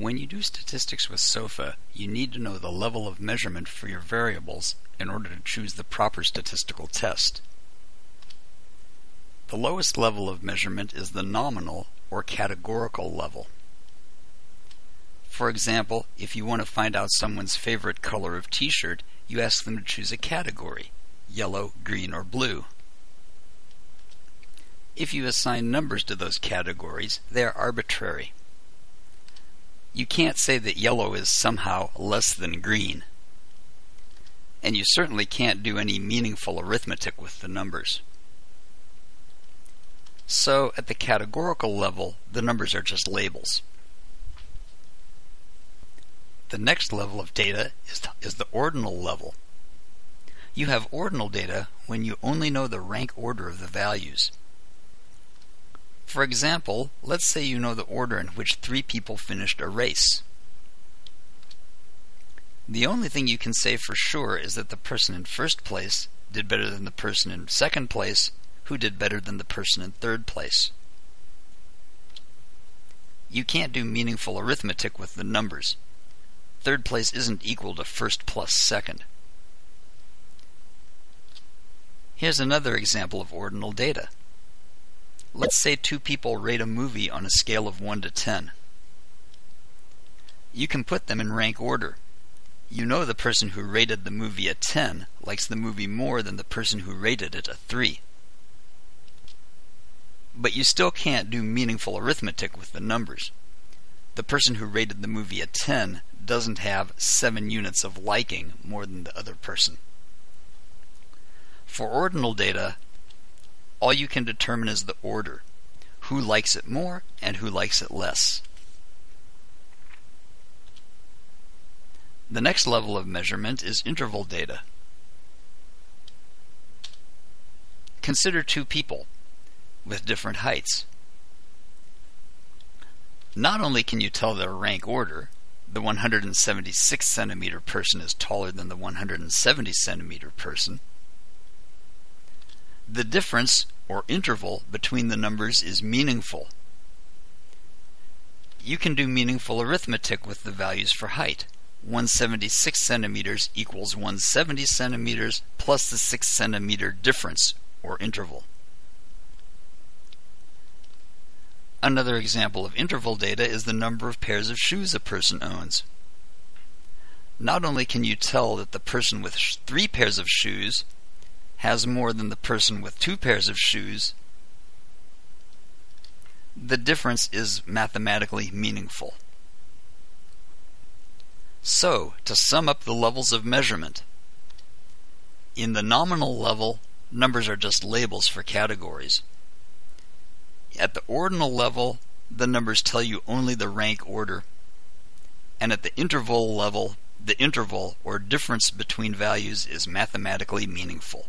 When you do statistics with SOFA, you need to know the level of measurement for your variables in order to choose the proper statistical test. The lowest level of measurement is the nominal or categorical level. For example, if you want to find out someone's favorite color of t-shirt, you ask them to choose a category, yellow, green, or blue. If you assign numbers to those categories, they are arbitrary you can't say that yellow is somehow less than green. And you certainly can't do any meaningful arithmetic with the numbers. So, at the categorical level, the numbers are just labels. The next level of data is, is the ordinal level. You have ordinal data when you only know the rank order of the values. For example, let's say you know the order in which three people finished a race. The only thing you can say for sure is that the person in first place did better than the person in second place, who did better than the person in third place. You can't do meaningful arithmetic with the numbers. Third place isn't equal to first plus second. Here's another example of ordinal data. Let's say two people rate a movie on a scale of 1 to 10. You can put them in rank order. You know the person who rated the movie a 10 likes the movie more than the person who rated it a 3. But you still can't do meaningful arithmetic with the numbers. The person who rated the movie a 10 doesn't have 7 units of liking more than the other person. For ordinal data, all you can determine is the order who likes it more and who likes it less. The next level of measurement is interval data. Consider two people with different heights. Not only can you tell their rank order, the 176 centimeter person is taller than the 170 centimeter person, the difference or interval between the numbers is meaningful. You can do meaningful arithmetic with the values for height. 176 centimeters equals 170 centimeters plus the 6 centimeter difference or interval. Another example of interval data is the number of pairs of shoes a person owns. Not only can you tell that the person with three pairs of shoes has more than the person with two pairs of shoes, the difference is mathematically meaningful. So, to sum up the levels of measurement, in the nominal level, numbers are just labels for categories. At the ordinal level, the numbers tell you only the rank order. And at the interval level, the interval or difference between values is mathematically meaningful.